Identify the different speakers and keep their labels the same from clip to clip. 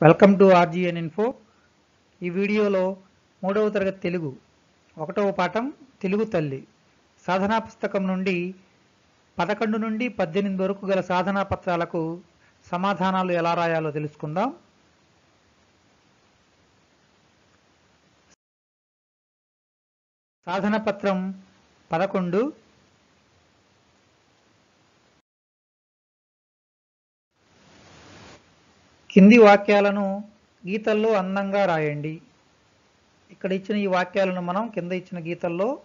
Speaker 1: Welcome to RGN info ఈ వీడియోలో మూడవ తరగతి తెలుగు ఒకటవ పాఠం తెలుగు తల్లి. సాధనా పుస్తకం నుండి పదకొండు నుండి పద్దెనిమిది వరకు గల సాధనా పత్రాలకు సమాధానాలు ఎలా రాయాలో తెలుసుకుందాం. సాధన పత్రం పదకొండు కింది వాక్యాలను గీతల్లో అందంగా రాయండి. ఇక్కడ ఇచ్చిన ఈ వాక్యాలను మనం కింద ఇచ్చిన గీతల్లో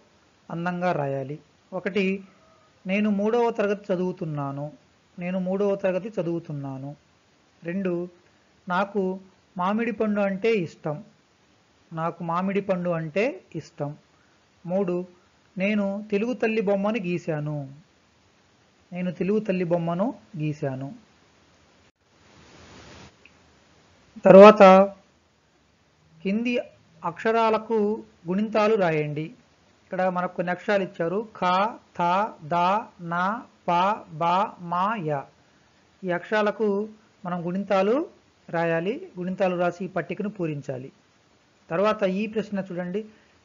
Speaker 1: అందంగా రాయాలి. ఒకటి నేను మూడవ తరగతి చదువుతున్నాను. నేను మూడవ తరగతి చదువుతున్నాను. రెండు నాకు మామిడి పండు అంటే ఇష్టం. నాకు మామిడి పండు అంటే ఇష్టం. మూడు నేను తెలుగు తల్లి బొమ్మను గీశాను. నేను తెలుగు తల్లి బొమ్మను గీశాను. తరువాత కింది అక్షరాలకు గుణింతాలు రాయండి. ఇక్కడ మనకు కొన్ని అక్షరాలు ఇచ్చారు. ఖ థ ద న ప బ మా య. ఈ అక్షరాలకు మనం గుణింతాలు రాయాలి. గుణింతాలు రాసి ఈ పట్టికను పూరించాలి. తర్వాత ఈ ప్రశ్న చూడండి.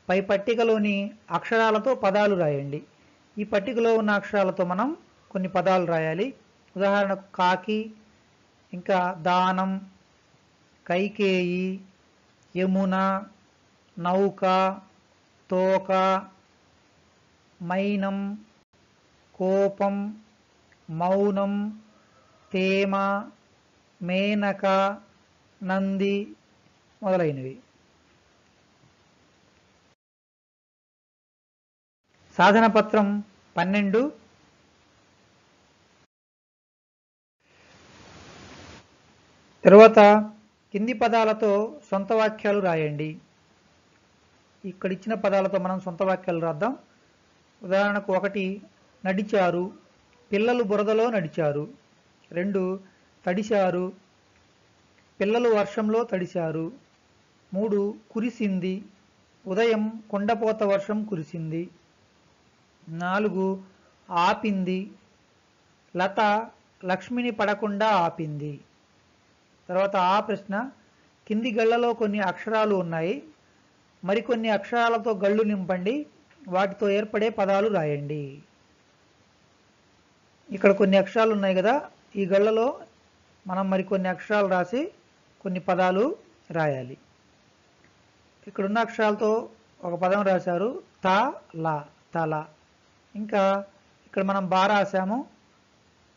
Speaker 1: పై పట్టికలోని అక్షరాలతో పదాలు రాయండి. ఈ పట్టికలో ఉన్న అక్షరాలతో మనం కొన్ని పదాలు రాయాలి. ఉదాహరణకు కాకి ఇంకా దానం కైకేయి యమున నౌక తోక మైనం కోపం మౌనం తేమ మేనక నంది మొదలైనవి. సాధన పత్రం పన్నెండు. తర్వాత కింది పదాలతో సొంత వాక్యాలు రాయండి. ఇక్కడ ఇచ్చిన పదాలతో మనం సొంత వాక్యాలు రాద్దాం. ఉదాహరణకు ఒకటి నడిచారు. పిల్లలు బురదలో నడిచారు. రెండు తడిశారు. పిల్లలు వర్షంలో తడిశారు. మూడు కురిసింది. ఉదయం కొండపోత వర్షం కురిసింది. నాలుగు ఆపింది. లత లక్ష్మిని పడకుండా ఆపింది. తర్వాత ఆ ప్రశ్న కింది గళ్ళలో కొన్ని అక్షరాలు ఉన్నాయి. మరికొన్ని అక్షరాలతో గళ్ళు నింపండి. వాటితో ఏర్పడే పదాలు రాయండి. ఇక్కడ కొన్ని అక్షరాలు ఉన్నాయి కదా. ఈ గళ్ళలో మనం మరికొన్ని అక్షరాలు రాసి కొన్ని పదాలు రాయాలి. ఇక్కడున్న అక్షరాలతో ఒక పదం రాశారు. త లా తల. ఇంకా ఇక్కడ మనం బా రాసాము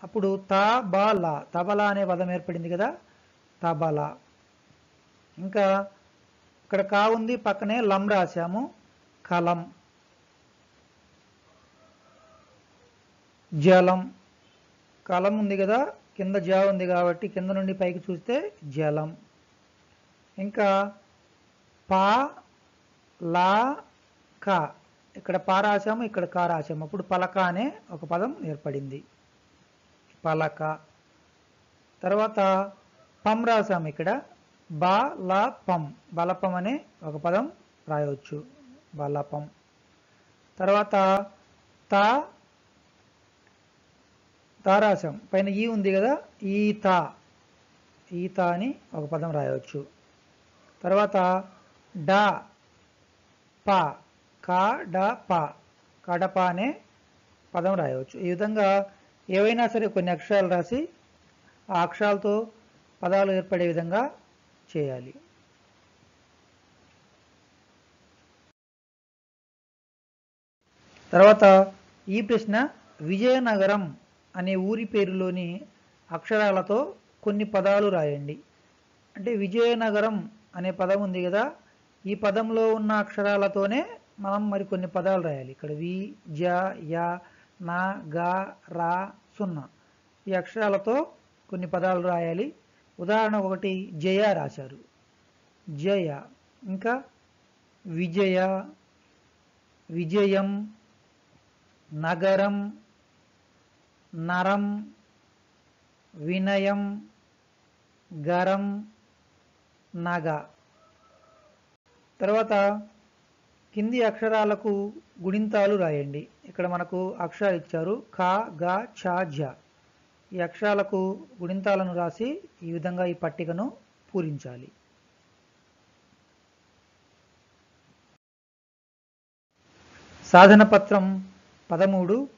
Speaker 1: అప్పుడు త బా లా. తబలా అనే పదం ఏర్పడింది కదా. తబల. ఇంకా ఇక్కడ కా ఉంది? పక్కనే లం రాశాము. కలం. జలం. కలం ఉంది కదా? కింద జా ఉంది కాబట్టి కింద నుండి పైకి చూస్తే జలం. ఇంకా పా లా క. ఇక్కడ పా రాశాము ఇక్కడ కా రాశాము. అప్పుడు పలక అనే ఒక పదం ఏర్పడింది. పలక. తర్వాత పం రాసాము ఇక్కడ. బా లా పం. బలపం అనే ఒక పదం రాయవచ్చు. బలపం. తర్వాత తా తా రాసాం. పైన ఈ ఉంది కదా ఈత ఈత అని ఒక పదం రాయవచ్చు. తర్వాత డా ప. కా డా ప. కడప అనే పదం రాయవచ్చు. ఈ విధంగా ఏవైనా సరే కొన్ని అక్షరాలు రాసి ఆ అక్షరాలతో పదాలు ఏర్పడే విధంగా చేయాలి. తర్వాత ఈ ప్రశ్న విజయనగరం అనే ఊరి పేరులోని అక్షరాలతో కొన్ని పదాలు రాయండి. అంటే విజయనగరం అనే పదం ఉంది కదా ఈ పదంలో ఉన్న అక్షరాలతోనే మనం మరికొన్ని పదాలు రాయాలి. ఇక్కడ వి జ య నా గా రా సున్నా ఈ అక్షరాలతో కొన్ని పదాలు రాయాలి. ఉదాహరణ ఒకటి జయ రాశారు. జయ ఇంకా విజయ విజయం నగరం నరం వినయం గరం నగ. తర్వాత కింది అక్షరాలకు గుణింతాలు రాయండి. ఇక్కడ మనకు అక్షరాలు ఇచ్చారు ఖ గ ఛ ఝ. ఈ అక్షరాలకు గుణింతాలను రాసి ఈ విధంగా ఈ పట్టికను పూరించాలి. సాధన పత్రం పదమూడు.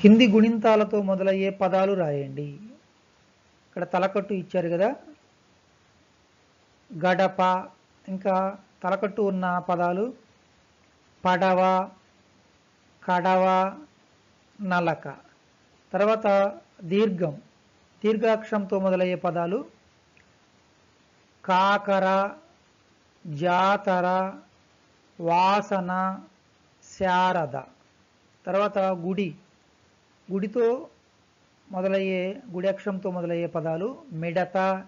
Speaker 1: కింది గుణింతాలతో మొదలయ్యే పదాలు రాయండి. ఇక్కడ తలకట్టు ఇచ్చారు కదా? గడప ఇంకా తలకట్టు ఉన్న పదాలు పడవ కడవ నలక. తర్వాత దీర్ఘం. దీర్ఘాక్షరంతో మొదలయ్యే పదాలు కాకర జాతర వాసన శారద. తర్వాత గుడి. గుడితో మొదలయ్యే గుడి అక్షరంతో మొదలయ్యే పదాలు మిడత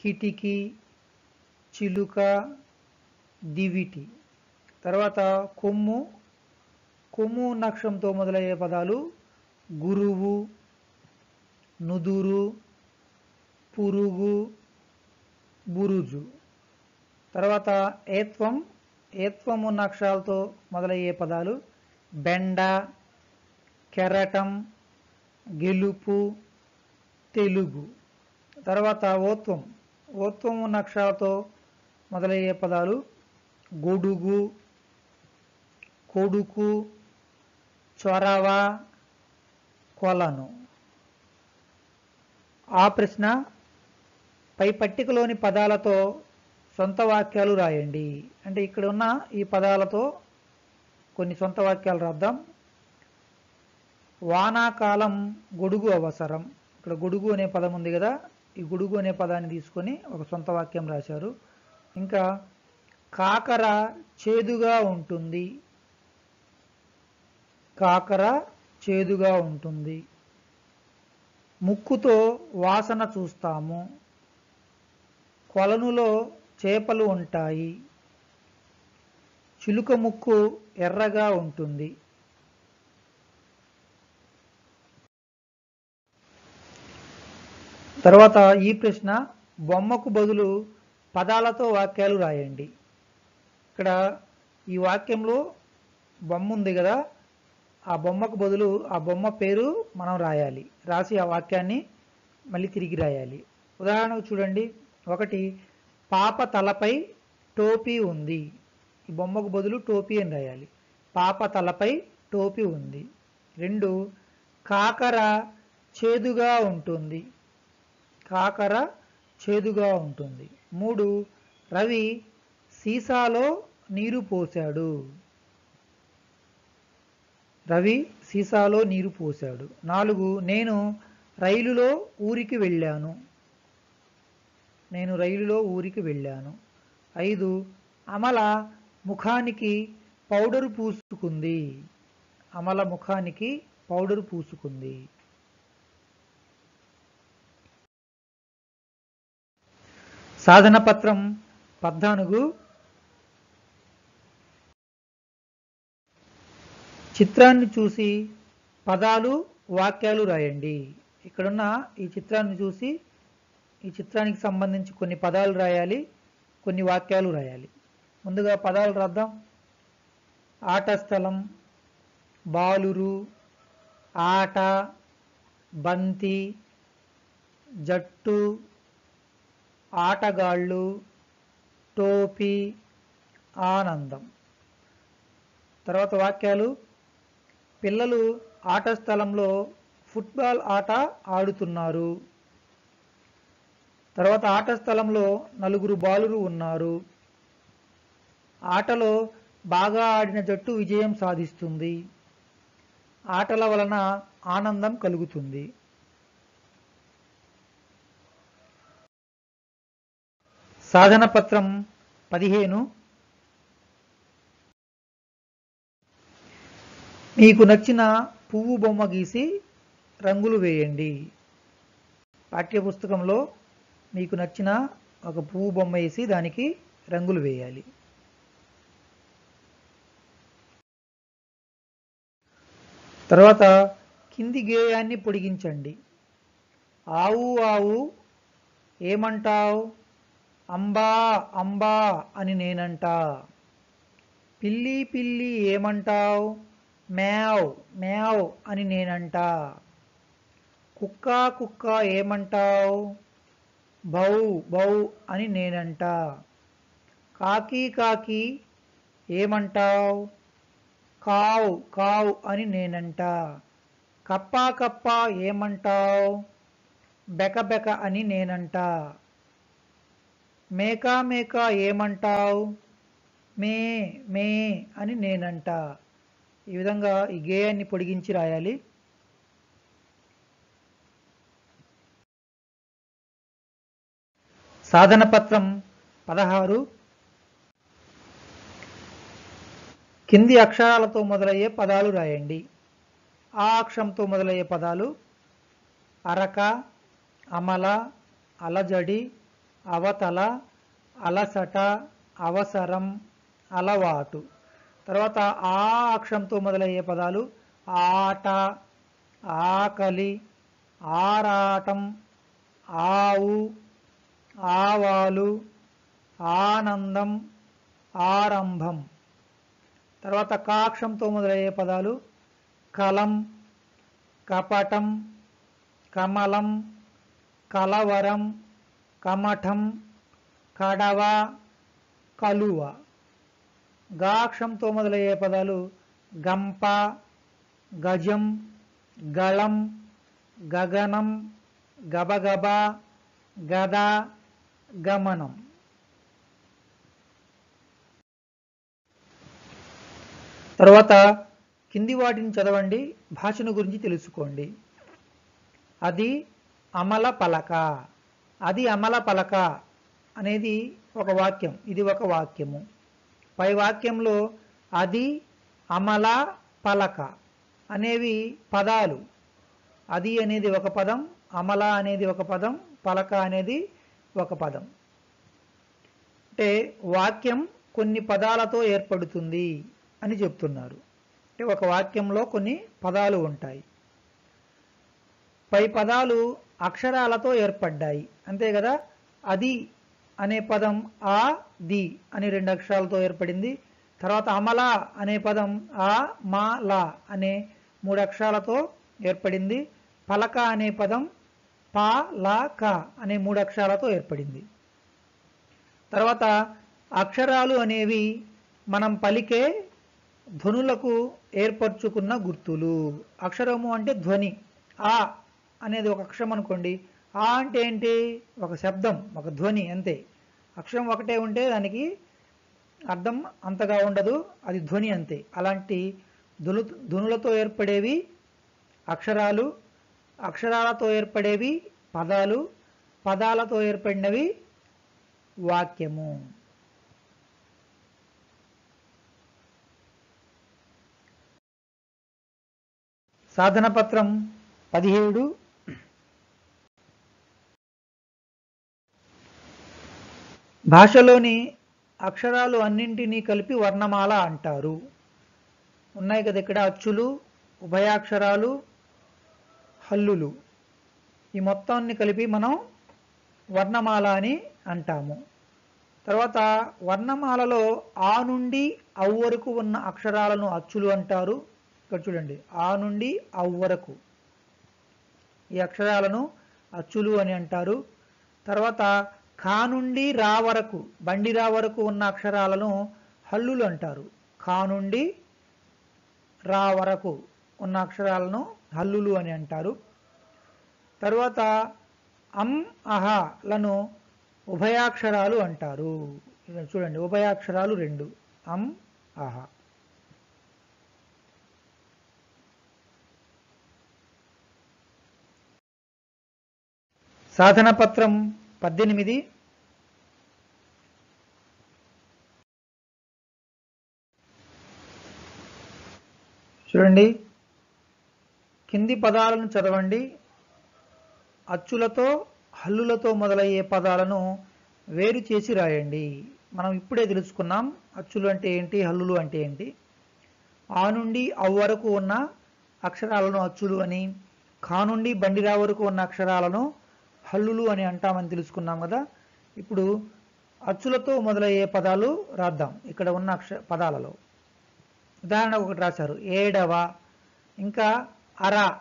Speaker 1: కిటికీ చిలుక దివిటి. తర్వాత కొమ్ము కొమ్ము నక్షంతో మొదలయ్యే పదాలు గురువు నుదురు పురుగు బురుజు. తర్వాత ఏత్వం ఏత్వము నక్షాలతో మొదలయ్యే పదాలు బెండ కెరటం గెలుపు తెలుగు. తర్వాత ఓత్వం ఓత్వము నక్షాలతో మొదలయ్యే పదాలు గొడుగు కొడుకు చొరవ కొలను. ఆ ప్రశ్న పై పట్టికలోని పదాలతో సొంత వాక్యాలు రాయండి. అంటే ఇక్కడ ఉన్న ఈ పదాలతో కొన్ని సొంత వాక్యాలు రాద్దాం. వానాకాలం గొడుగు అవసరం. ఇక్కడ గొడుగు అనే పదం ఉంది కదా ఈ గొడుగు అనే పదాన్ని తీసుకొని ఒక సొంత వాక్యం రాశారు. ఇంకా కాకర చేదుగా ఉంటుంది. కాకర చేదుగా ఉంటుంది. ముక్కుతో వాసన చూస్తాము. కొలనులో చేపలు ఉంటాయి. చిలుక ముక్కు ఎర్రగా ఉంటుంది. తర్వాత ఈ ప్రశ్న బొమ్మకు బదులు పదాలతో వాక్యాలు రాయండి. ఇక్కడ ఈ వాక్యంలో బొమ్మ ఉంది కదా ఆ బొమ్మకు బదులు ఆ బొమ్మ పేరు మనం రాయాలి. రాసి ఆ వాక్యాన్ని మళ్ళీ తిరిగి రాయాలి. ఉదాహరణకు చూడండి. ఒకటి పాప తలపై టోపీ ఉంది. ఈ బొమ్మకు బదులు టోపీ అని రాయాలి. పాప తలపై టోపీ ఉంది. రెండు కాకర చేదుగా ఉంటుంది. కాకర చేదుగా ఉంటుంది. మూడు రవి సీసాలో నీరు పోశాడు. రవి సీసాలో నీరు పోశాడు. నాలుగు నేను రైలులో ఊరికి వెళ్ళాను. నేను రైలులో ఊరికి వెళ్ళాను. ఐదు అమల ముఖానికి పౌడరు పూసుకుంది. అమల ముఖానికి పౌడరు పూసుకుంది. సాధన పత్రం పద్నాలుగు చిత్రాన్ని చూసి పదాలు వాక్యాలు రాయండి. ఇక్కడున్న ఈ చిత్రాన్ని చూసి ఈ చిత్రానికి సంబంధించి కొన్ని పదాలు రాయాలి కొన్ని వాక్యాలు రాయాలి. ముందుగా పదాలు రాద్దాం. ఆట స్థలం బాలురు ఆట బంతి జట్టు ఆటగాళ్ళు టోపీ ఆనందం. తర్వాత వాక్యాలు. పిల్లలు ఆట స్థలంలో ఫుట్బాల్ ఆట ఆడుతున్నారు. తర్వాత ఆట స్థలంలో నలుగురు బాలురు ఉన్నారు. ఆటలో బాగా ఆడిన జట్టు విజయం సాధిస్తుంది. ఆటల వలన ఆనందం కలుగుతుంది. సాధన పత్రం పదిహేను మీకు నచ్చిన పువ్వు బొమ్మ గీసి రంగులు వేయండి. పాఠ్యపుస్తకంలో మీకు నచ్చిన ఒక పువ్వు బొమ్మ వేసి దానికి రంగులు వేయాలి. తర్వాత కింది గేయాన్ని పొడిగించండి. ఆవు ఆవు ఏమంటావు? అంబా అంబా అని నేనంటా. పిల్లి పిల్లి ఏమంటావు? మ్యావ్ మ్యావ్ అని నేనంట. కుక్క కుక్క ఏమంటావు? బౌ బౌ అని నేనంట. కాకి కాకి ఏమంటావు? కావ్ కావ్ అని నేనంట. కప్ప కప్ప ఏమంటావు? బెక బెక అని నేనంట. మేక మేక ఏమంటావు? మే మే అని నేనంట. ఈ విధంగా ఈ గేయాన్ని పొడిగించి రాయాలి. సాధన పత్రం పదహారు. కింది అక్షరాలతో మొదలయ్యే పదాలు రాయండి. ఆ అక్షరంతో మొదలయ్యే పదాలు అరక అమల అలజడి అవతల అలసట అవసరం అలవాటు. తర్వాత ఆ అక్షరంతో మొదలయ్యే పదాలు ఆట ఆకలి ఆరాటం ఆవు ఆవాలు ఆనందం ఆరంభం. తర్వాత కాక్షంతో మొదలయ్యే పదాలు కలం కపటం కమలం కలవరం కమఠం కడవ కలువ. గాక్షంతో మొదలయ్యే పదాలు గంప గజం గళం గగనం గబగబ గద గమనం. తర్వాత కింది వాటిని చదవండి భాషను గురించి తెలుసుకోండి. అది అమల పలక. అది అమల పలక అనేది ఒక వాక్యం. ఇది ఒక వాక్యము. పై వాక్యంలో అది అమల పలక అనేవి పదాలు. అది అనేది ఒక పదం అమల అనేది ఒక పదం పలక అనేది ఒక పదం. అంటే వాక్యం కొన్ని పదాలతో ఏర్పడుతుంది అని చెప్తున్నారు. అంటే ఒక వాక్యంలో కొన్ని పదాలు ఉంటాయి. పై పదాలు అక్షరాలతో ఏర్పడ్డాయి. అంతే కదా? అది అనే పదం ఆ ది అని రెండు అక్షరాలతో ఏర్పడింది. తర్వాత అమల అనే పదం ఆ మా లా అనే మూడు అక్షరాలతో ఏర్పడింది. పలక అనే పదం పా లా క అనే మూడు అక్షరాలతో ఏర్పడింది. తర్వాత అక్షరాలు అనేవి మనం పలికే ధ్వనులకు ఏర్పరచుకున్న గుర్తులు. అక్షరము అంటే ధ్వని. ఆ అనేది ఒక అక్షరం అనుకోండి. ఆ అంటే ఏంటి? ఒక శబ్దం ఒక ధ్వని అంతే. అక్షరం ఒకటే ఉంటే దానికి అర్థం అంతగా ఉండదు అది ధ్వని అంతే. అలాంటి ధ్వను ధ్వనులతో ఏర్పడేవి అక్షరాలు అక్షరాలతో ఏర్పడేవి పదాలు పదాలతో ఏర్పడినవి వాక్యము. సాధన పత్రం పదిహేడు భాషలోని అక్షరాలు అన్నింటినీ కలిపి వర్ణమాల అంటారు. ఉన్నాయి కదా ఇక్కడ అచ్చులు ఉభయాక్షరాలు హల్లులు. ఈ మొత్తాన్ని కలిపి మనం వర్ణమాల అని అంటాము. తర్వాత వర్ణమాలలో ఆ నుండి అవ్ వరకు ఉన్న అక్షరాలను అచ్చులు అంటారు. ఇక్కడ చూడండి ఆ నుండి అవ్ వరకు. ఈ అక్షరాలను అచ్చులు అని అంటారు. తర్వాత ఖా నుండి రా వరకు బండి రా వరకు ఉన్న అక్షరాలను హల్లులు అంటారు. కా నుండి రా వరకు ఉన్న అక్షరాలను హల్లులు అని అంటారు. తర్వాత అం అహలను ఉభయాక్షరాలు అంటారు. చూడండి ఉభయాక్షరాలు రెండు. అం అహ. సాధన పత్రం పద్దెనిమిది. చూడండి. కింది పదాలను చదవండి. అచ్చులతో హల్లులతో మొదలయ్యే పదాలను వేరు చేసి రాయండి. మనం ఇప్పుడే తెలుసుకున్నాం అచ్చులు అంటే ఏంటి హల్లులు అంటే ఏంటి. ఆ నుండి అవ్ వరకు ఉన్న అక్షరాలను అచ్చులు అని ఖా నుండి బండిరా వరకు ఉన్న అక్షరాలను హల్లులు అని అంటామని తెలుసుకున్నాం కదా. ఇప్పుడు అచ్చులతో మొదలయ్యే పదాలు రాద్దాం. ఇక్కడ ఉన్న అక్ష పదాలలో. ఉదాహరణ ఒకటి రాశారు. ఏడవ ఇంకా అర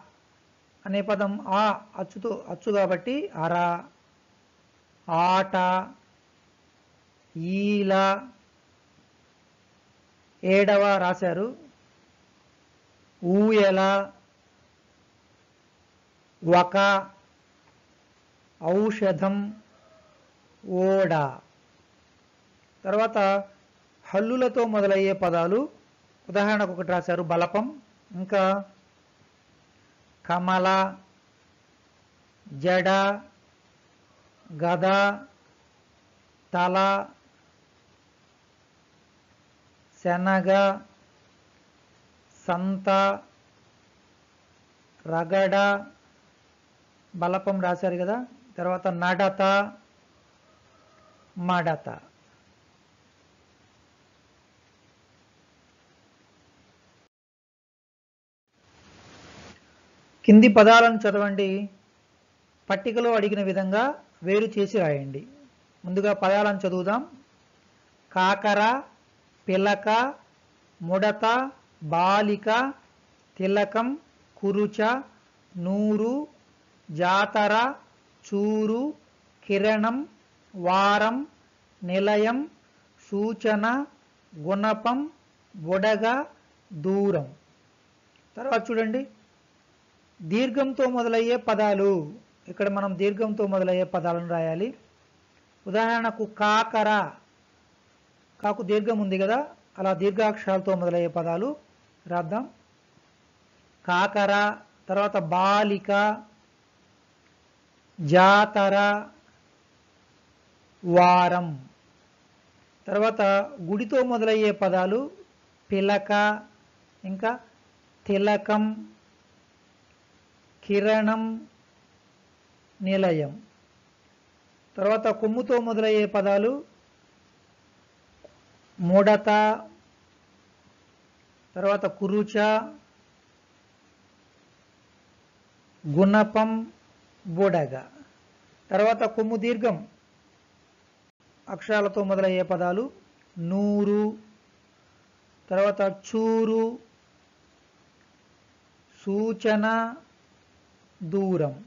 Speaker 1: అనే పదం ఆ అచ్చుతో అచ్చు కాబట్టి అర ఆట ఈల. ఏడవ రాశారు. ఊయల వక. ఔషధం ఓడ. తర్వాత హల్లులతో మొదలయ్యే పదాలు ఉదాహరణకు ఒకటి రాశారు బలపం ఇంకా కమల జడ గద తల శనగ సంత రగడ బలపం రాశారు కదా. తర్వాత నడత మడత. కింది పదాలను చదవండి. పట్టికలో అడిగిన విధంగా వేరు చేసి రాయండి. ముందుగా పదాలను చదువుదాం. కాకర పిలక ముడత బాలిక తిలకం కురుచ నూరు జాతర చూరు కిరణం వారం నిలయం సూచన గుణపం బుడగ దూరం. తర్వాత చూడండి. దీర్ఘంతో మొదలయ్యే పదాలు. ఇక్కడ మనం దీర్ఘంతో మొదలయ్యే పదాలను రాయాలి. ఉదాహరణకు కాకర. కాకు దీర్ఘం ఉంది కదా అలా దీర్ఘాక్షరాలతో మొదలయ్యే పదాలు రాద్దాం. కాకర తర్వాత బాలిక జాతర వారం. తర్వాత గుడితో మొదలయ్యే పదాలు పిలక ఇంకా తిలకం కిరణం నిలయం. తర్వాత కొమ్ముతో మొదలయ్యే పదాలు ముడత తర్వాత కురుచ గుణపం బుడగ. తర్వాత కొమ్ము దీర్ఘం. అక్షరాలతో మొదలయ్యే పదాలు నూరు. తర్వాత చూరు. సూచన. దూరం.